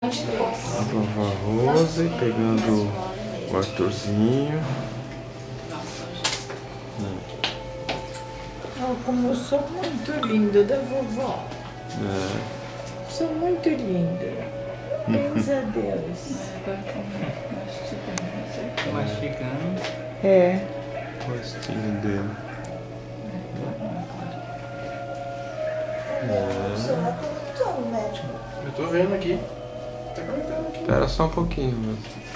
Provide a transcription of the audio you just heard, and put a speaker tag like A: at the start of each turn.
A: A vovó Rose pegando o Arthurzinho.
B: Oh, como eu sou muito lindo da vovó.
A: É.
B: Sou muito linda. Graças a Deus.
C: Mastigando.
B: É.
A: O rostinho dele.
B: É.
D: Eu tô vendo aqui. Tá.
A: Espera só um pouquinho, mas.